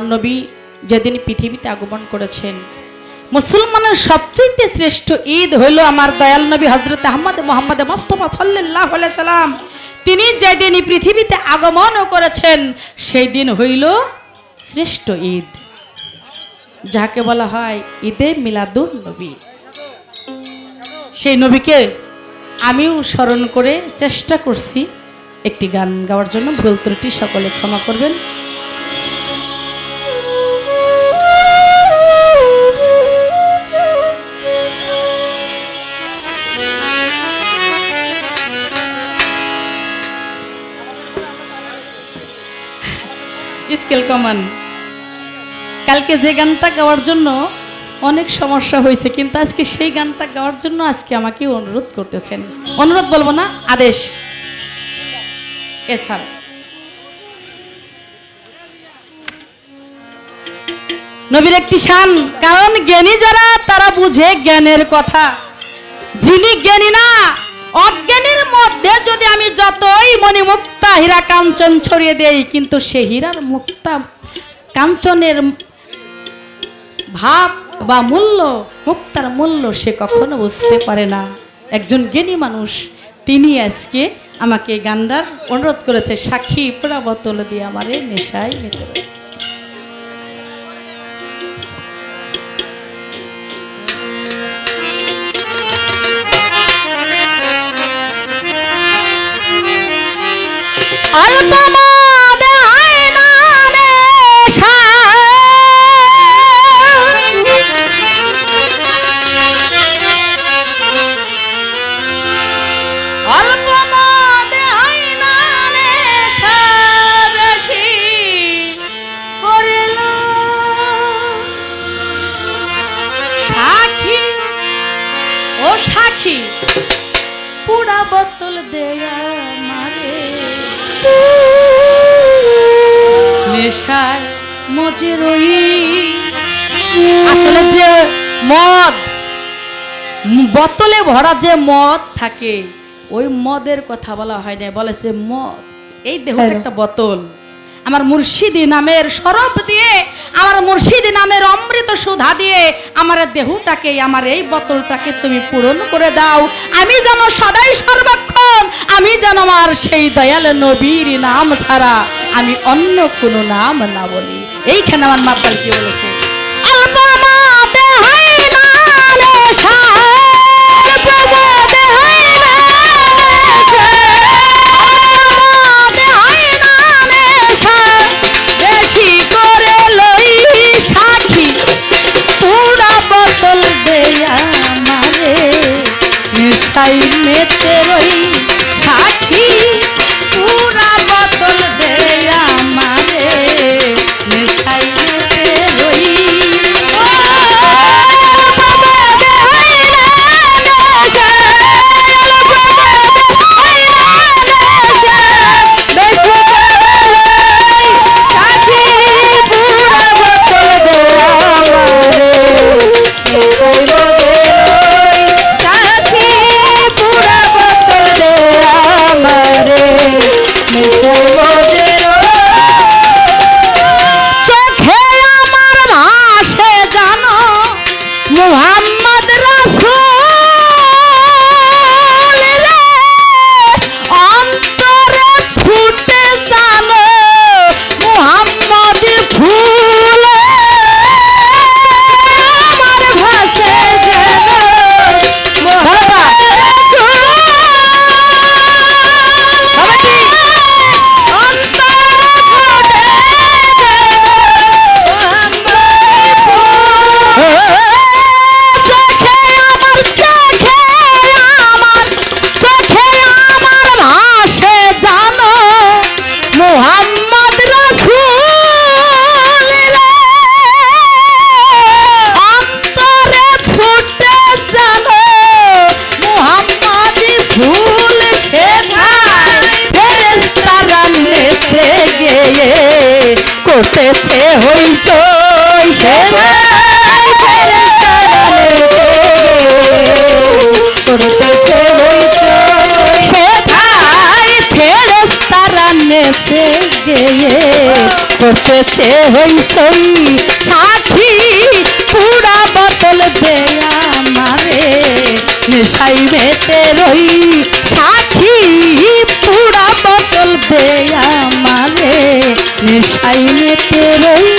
নবী যেদিন পৃথিবীতে আগমন করেছেন। মুসলমানের সবচেয়ে শ্রেষ্ঠ ঈদ হইল আমার দয়াল নবী হজরত আহমদ মোহাম্মদ মোস্তফা সাল্লাহ সাল্লাম। তিনি যেদিন পৃথিবীতে আগমন করেছেন সেই দিন হইল শ্রেষ্ঠ ঈদ। যাকে বলা হয় ঈদে মিলাদুন নবী। সেই নবীকে আমিও স্মরণ করে চেষ্টা করছি একটি গান গাওয়ার জন্য। ভুল ত্রুটি সকলে ক্ষমা করবেন। স্কেল কমান। কালকে যে গানটা গাওয়ার জন্য অনেক সমস্যা হয়েছে, কিন্তু আজকে সেই গানটা গাওয়ার জন্য আজকে আমাকে অনুরোধ করতেছেন। অনুরোধ বলব না, আদেশ। এছাড়া। নবীর একটি শান, কারণ জ্ঞানী যারা, তারা বুঝে জ্ঞানের কথা। যিনি জ্ঞানী না হীরা কাঞ্চন ছড়িয়ে দেই, কিন্তু সে হীরার মুক্তা কাঞ্চনের ভাব বা মূল্য, মুক্তার মূল্য সে কখনো বুঝতে পারে না। একজন জ্ঞানী মানুষ, তিনি আজকে আমাকে গান্ডার অনুরোধ করেছে, সাক্ষী পোড়া বোতল দিয়ে আমারে নেশায় মেতে ¡Vamos! রই। আসলে যে মদ বোতলে ভরা যে মদ থাকে ওই মদের কথা বলা হয় না বলেছে মদ এই দেহ একটা বোতল। আমার মুর্শিদি নামের সরব দিয়ে আমার মুর্শিদি নামের অমৃত সুধা দিয়ে আমার দেহটাকে আমার এই বোতলটাকে তুমি পূরণ করে দাও। আমি যেন সদাই সর্বক্ষণ আমি যেন আমার সেই দয়াল নবীর নাম ছাড়া আমি অন্য কোনো নাম না বলি। এইখানে আমার মাতাল কি বলেছে? করেছে হইচই সেলাই করেছে হইচই সেলাই ফেরেস্তারা নেচে গেয়ে। করতেছে হইচই সাথী পুরা বোতল দেয়া মারে। নেশাই মেতে রই সাইনে তেরোই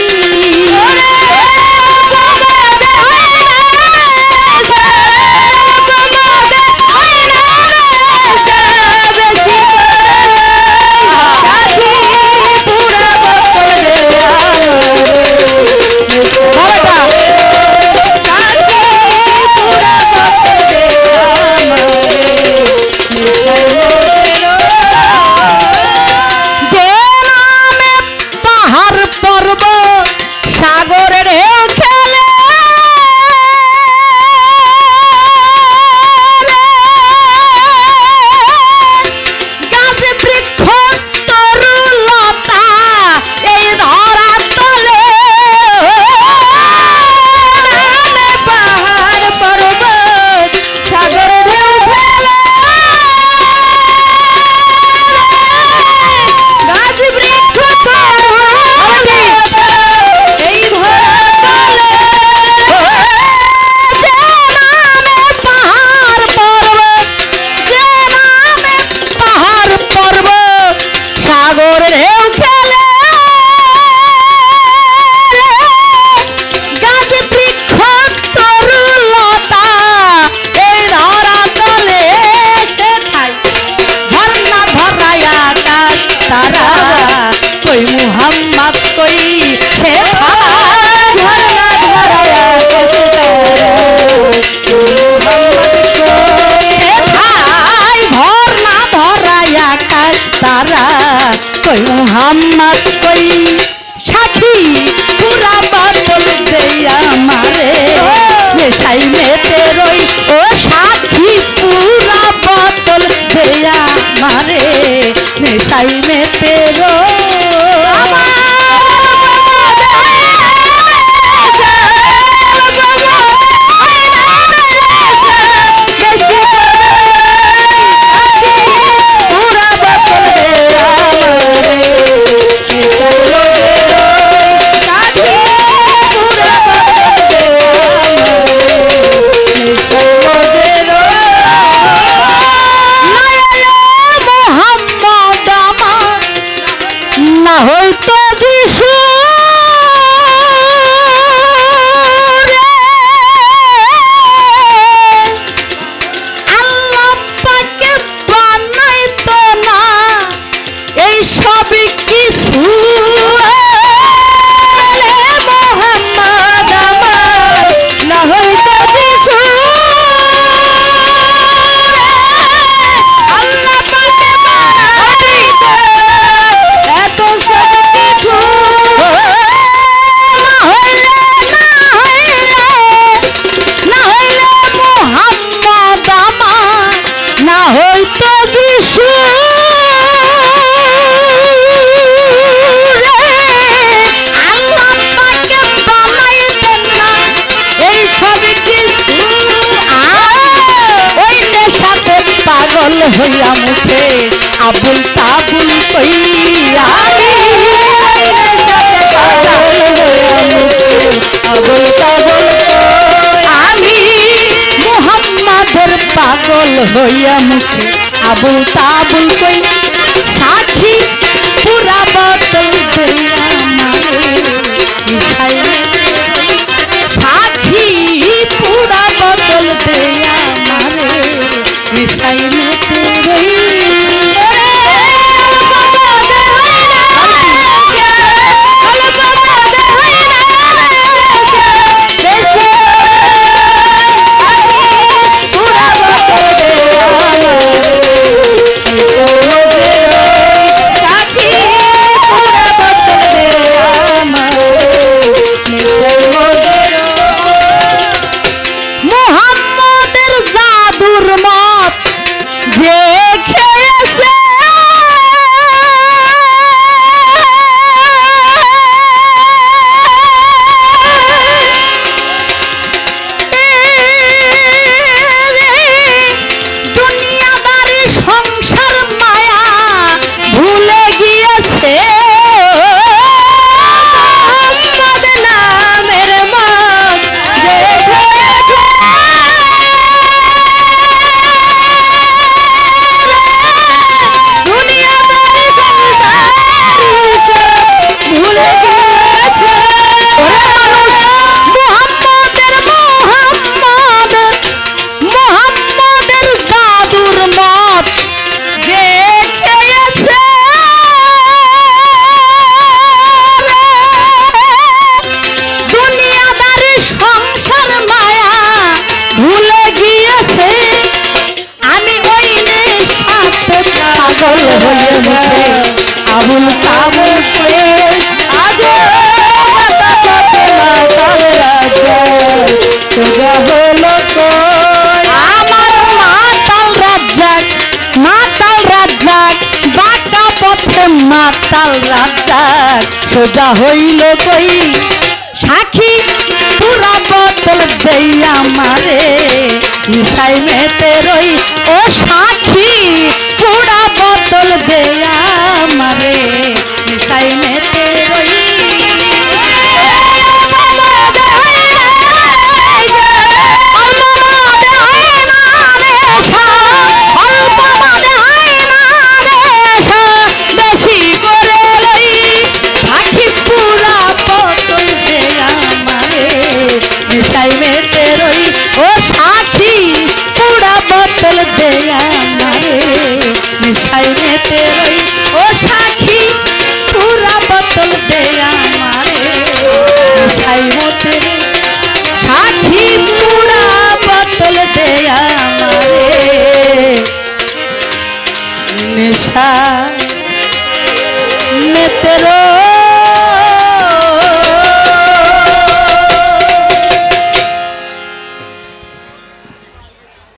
মোহাম্মদ কই সাখী পুরা বাতল দেই আমারে। নেশাই মেতে রই ও সাখী পুরা বাতল দেই मुझे अबुल ताबुल अबुल ताबुल आमी मोहम्मद पागल होया मुझे। अबुल ताबुल पैया। পথে মাতাল রাজা সোজা হলো আমার মাতাল রাজ্জাক মাতাল রাজ্জাক বাঁকা পথে মাতাল রাজ্জাক। সোজা হইল কই? সাক্ষী পুরা বদল দেই আমারে। নিশাই মেতে রই ও সাক্ষী পুরা বদল দেই আমারে। নিশাই মেতে রই casa.